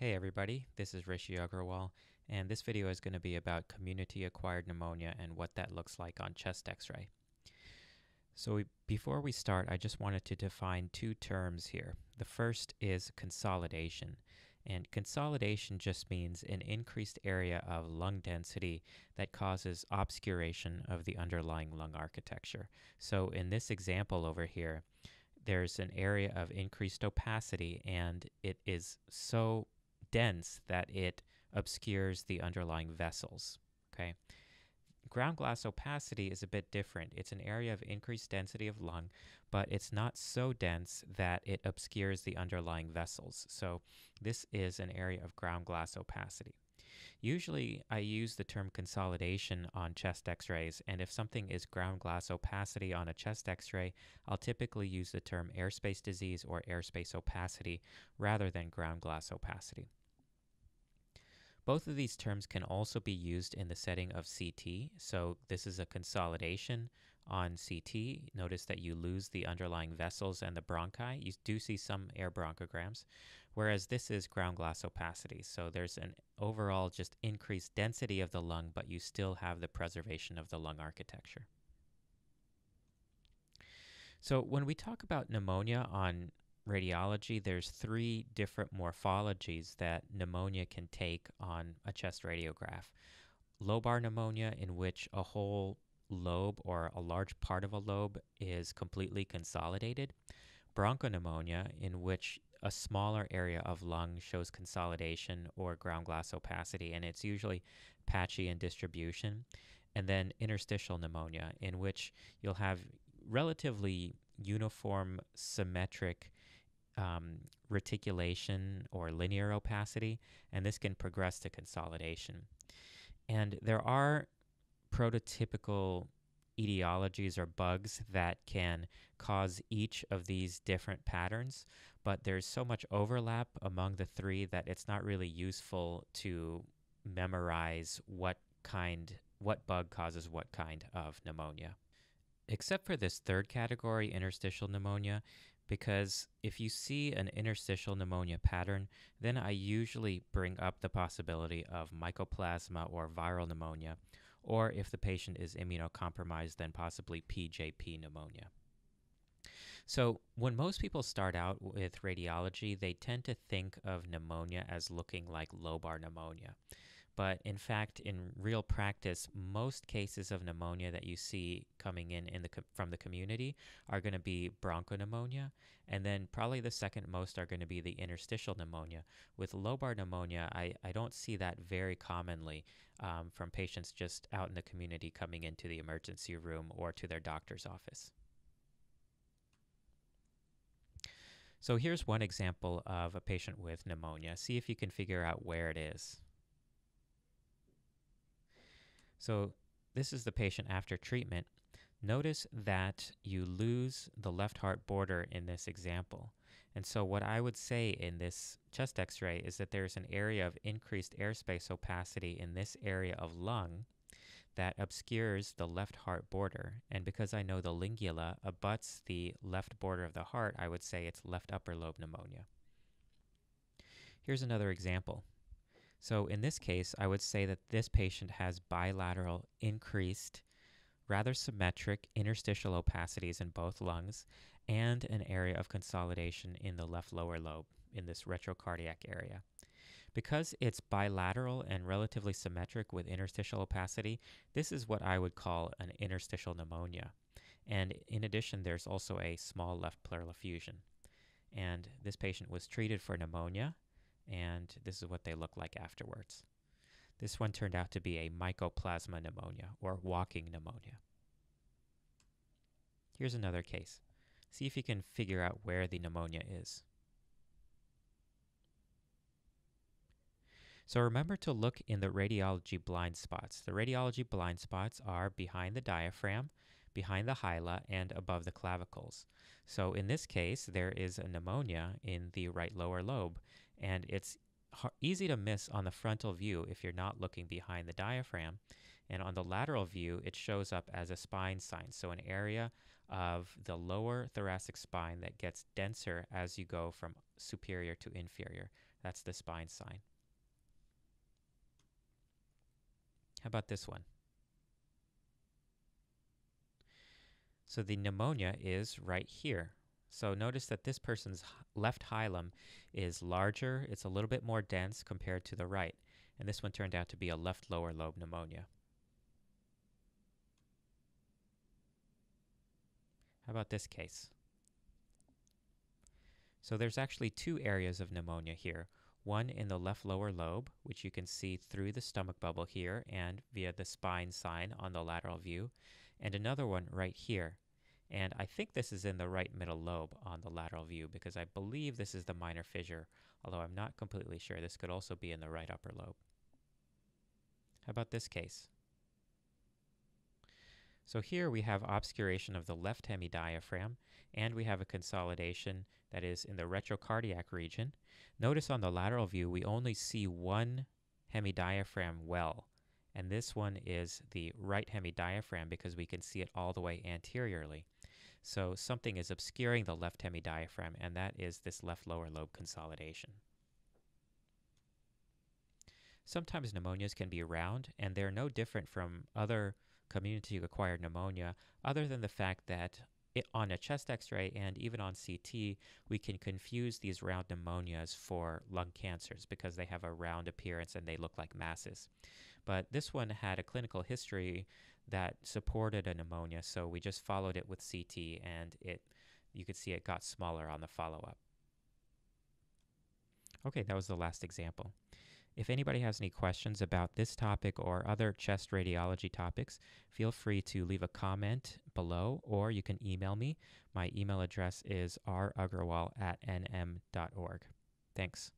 Hey everybody, this is Rishi Agarwal, and this video is going to be about community-acquired pneumonia and what that looks like on chest x-ray. So we, before we start, I just wanted to define two terms here. The first is consolidation, and consolidation just means an increased area of lung density that causes obscuration of the underlying lung architecture. So in this example over here, there's an area of increased opacity and it is so dense that it obscures the underlying vessels. Okay. Ground glass opacity is a bit different. It's an area of increased density of lung, but it's not so dense that it obscures the underlying vessels. So this is an area of ground glass opacity. Usually I use the term consolidation on chest x-rays, and if something is ground glass opacity on a chest x-ray, I'll typically use the term airspace disease or airspace opacity rather than ground glass opacity. Both of these terms can also be used in the setting of CT. So this is a consolidation on CT. Notice that you lose the underlying vessels and the bronchi. You do see some air bronchograms, whereas this is ground glass opacity. So there's an overall just increased density of the lung, but you still have the preservation of the lung architecture. So when we talk about pneumonia on radiology, there's three different morphologies that pneumonia can take on a chest radiograph. Lobar pneumonia, in which a whole lobe or a large part of a lobe is completely consolidated. Bronchopneumonia, in which a smaller area of lung shows consolidation or ground glass opacity, and it's usually patchy in distribution. And then interstitial pneumonia, in which you'll have relatively uniform, symmetric um, reticulation or linear opacity, and this can progress to consolidation. And there are prototypical etiologies or bugs that can cause each of these different patterns, but there's so much overlap among the three that it's not really useful to memorize what kind, what bug causes what kind of pneumonia. Except for this third category, interstitial pneumonia, because if you see an interstitial pneumonia pattern, then I usually bring up the possibility of mycoplasma or viral pneumonia, or if the patient is immunocompromised, then possibly PJP pneumonia. So, when most people start out with radiology, they tend to think of pneumonia as looking like lobar pneumonia. But in fact, in real practice, most cases of pneumonia that you see coming in, in the from the community are going to be bronchopneumonia, and then probably the second most are going to be the interstitial pneumonia. With lobar pneumonia, I, I don't see that very commonly um, from patients just out in the community coming into the emergency room or to their doctor's office. So here's one example of a patient with pneumonia. See if you can figure out where it is. So this is the patient after treatment. Notice that you lose the left heart border in this example. And so what I would say in this chest x-ray is that there's an area of increased airspace opacity in this area of lung that obscures the left heart border. And because I know the lingula abuts the left border of the heart, I would say it's left upper lobe pneumonia. Here's another example. So in this case, I would say that this patient has bilateral increased, rather symmetric interstitial opacities in both lungs and an area of consolidation in the left lower lobe in this retrocardiac area. Because it's bilateral and relatively symmetric with interstitial opacity, this is what I would call an interstitial pneumonia. And in addition, there's also a small left pleural effusion. And this patient was treated for pneumonia and this is what they look like afterwards. This one turned out to be a mycoplasma pneumonia or walking pneumonia. Here's another case. See if you can figure out where the pneumonia is. So remember to look in the radiology blind spots. The radiology blind spots are behind the diaphragm, behind the hila, and above the clavicles. So in this case, there is a pneumonia in the right lower lobe, and it's easy to miss on the frontal view if you're not looking behind the diaphragm. And on the lateral view, it shows up as a spine sign, so an area of the lower thoracic spine that gets denser as you go from superior to inferior. That's the spine sign. How about this one? So the pneumonia is right here. So notice that this person's left hilum is larger, it's a little bit more dense compared to the right. And this one turned out to be a left lower lobe pneumonia. How about this case? So there's actually two areas of pneumonia here. One in the left lower lobe, which you can see through the stomach bubble here and via the spine sign on the lateral view, and another one right here. And I think this is in the right middle lobe on the lateral view because I believe this is the minor fissure, although I'm not completely sure. This could also be in the right upper lobe. How about this case? So here we have obscuration of the left hemidiaphragm, and we have a consolidation that is in the retrocardiac region. Notice on the lateral view, we only see one hemidiaphragm well, and this one is the right hemidiaphragm because we can see it all the way anteriorly. So something is obscuring the left hemidiaphragm, and that is this left lower lobe consolidation. Sometimes pneumonias can be round, and they're no different from other community-acquired pneumonia, other than the fact that it, on a chest x-ray and even on CT, we can confuse these round pneumonias for lung cancers because they have a round appearance and they look like masses. But this one had a clinical history that supported a pneumonia, so we just followed it with CT and it you could see it got smaller on the follow-up. Okay, that was the last example. If anybody has any questions about this topic or other chest radiology topics, feel free to leave a comment below or you can email me. My email address is ragarwal at nm.org. Thanks.